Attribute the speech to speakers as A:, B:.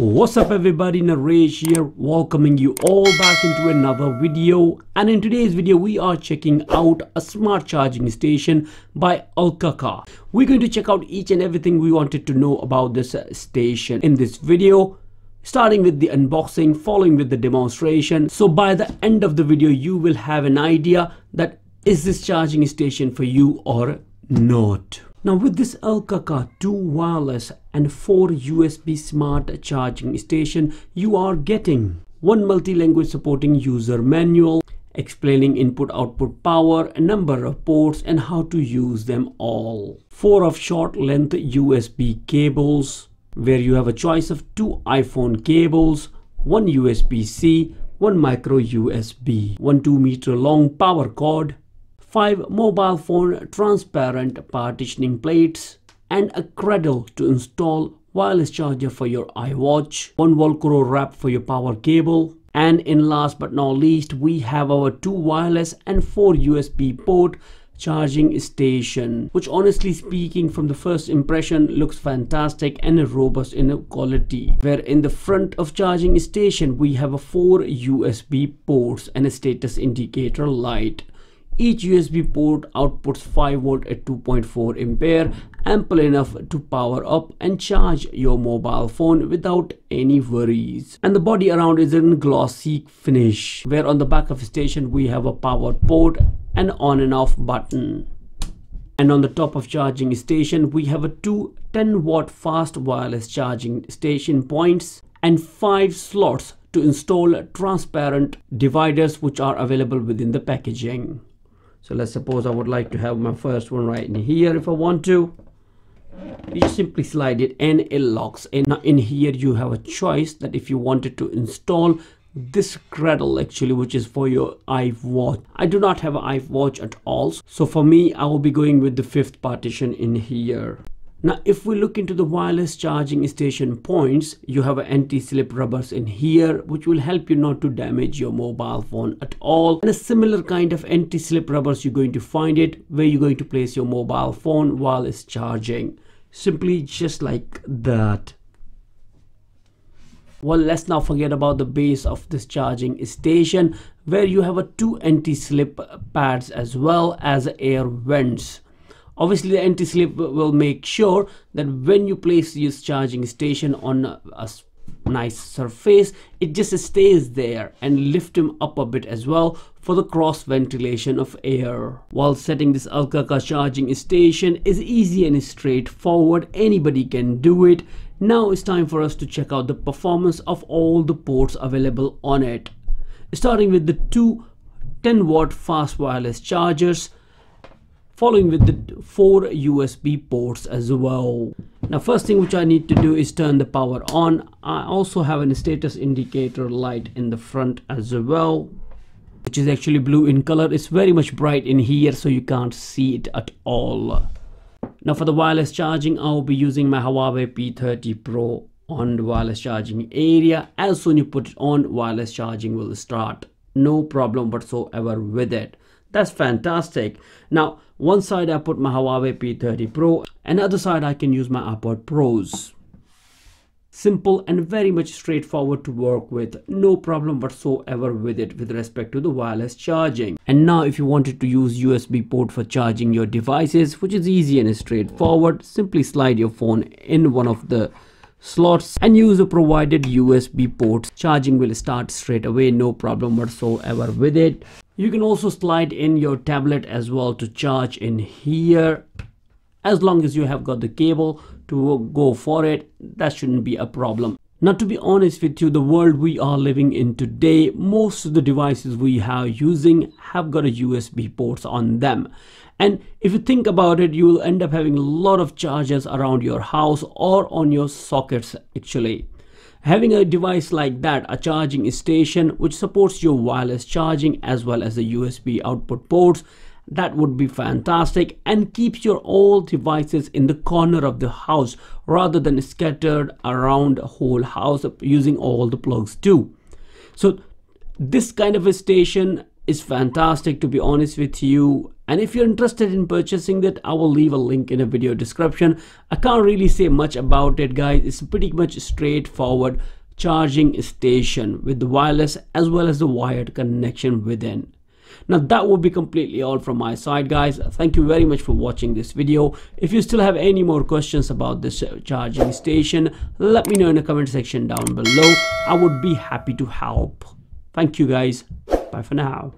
A: What's up everybody, Naresh here, welcoming you all back into another video and in today's video we are checking out a smart charging station by Allcaca. We're going to check out each and everything we wanted to know about this station in this video starting with the unboxing following with the demonstration so by the end of the video you will have an idea that is this charging station for you or not. Now with this Allcaca 2 wireless and 4 USB smart charging station you are getting. One multi-language supporting user manual explaining input output power number of ports and how to use them all. Four of short length USB cables where you have a choice of two iPhone cables one USB-C one micro USB one 2 meter long power cord 5 mobile phone transparent partitioning plates and a cradle to install wireless charger for your iWatch, one Velcro wrap for your power cable, and in last but not least we have our two wireless and four USB port charging station which honestly speaking from the first impression looks fantastic and robust in quality where in the front of charging station we have a four USB ports and a status indicator light each USB port outputs 5 volt at 2.4 ampere, ample enough to power up and charge your mobile phone without any worries. And the body around is in glossy finish, where on the back of the station we have a power port and on and off button. And on the top of charging station we have a two 10 watt fast wireless charging station points and 5 slots to install transparent dividers which are available within the packaging so let's suppose I would like to have my first one right in here if I want to you just simply slide it and it locks and now in here you have a choice that if you wanted to install this cradle actually which is for your iWatch. I do not have an iWatch at all so for me I will be going with the fifth partition in here. Now if we look into the wireless charging station points, you have anti-slip rubbers in here which will help you not to damage your mobile phone at all. And a similar kind of anti-slip rubbers you're going to find it where you're going to place your mobile phone while it's charging. Simply just like that. Well, let's now forget about the base of this charging station where you have a two anti-slip pads as well as air vents obviously the anti-slip will make sure that when you place this charging station on a nice surface it just stays there and lift him up a bit as well for the cross ventilation of air. While setting this Allcaca charging station is easy and straightforward anybody can do it. Now it's time for us to check out the performance of all the ports available on it. Starting with the two 10 watt fast wireless chargers following with the four USB ports as well. Now first thing which I need to do is turn the power on. I also have a status indicator light in the front as well which is actually blue in color. It's very much bright in here so you can't see it at all. Now for the wireless charging I'll be using my Huawei P30 Pro on the wireless charging area. As soon you put it on wireless charging will start. No problem whatsoever with it. That's fantastic. Now, one side I put my Huawei P30 Pro, and other side I can use my AirPod Pros. Simple and very much straightforward to work with, no problem whatsoever with it with respect to the wireless charging. And now if you wanted to use USB port for charging your devices, which is easy and straightforward, simply slide your phone in one of the slots and use the provided USB ports. Charging will start straight away, no problem whatsoever with it. You can also slide in your tablet as well to charge in here. As long as you have got the cable to go for it, that shouldn't be a problem. Now to be honest with you, the world we are living in today, most of the devices we are using have got a USB ports on them. And if you think about it, you will end up having a lot of chargers around your house or on your sockets actually. Having a device like that, a charging station which supports your wireless charging as well as the USB output ports, that would be fantastic and keeps your all devices in the corner of the house rather than scattered around a whole house using all the plugs too. So this kind of a station is fantastic to be honest with you. And if you're interested in purchasing that i will leave a link in a video description. I can't really say much about it guys. It's pretty much straightforward charging station with the wireless as well as the wired connection within now that would be completely all from my side guys. Thank you very much for watching this video. If you still have any more questions about this charging station let me know in the comment section down below. I would be happy to help. Thank you guys. Bye for now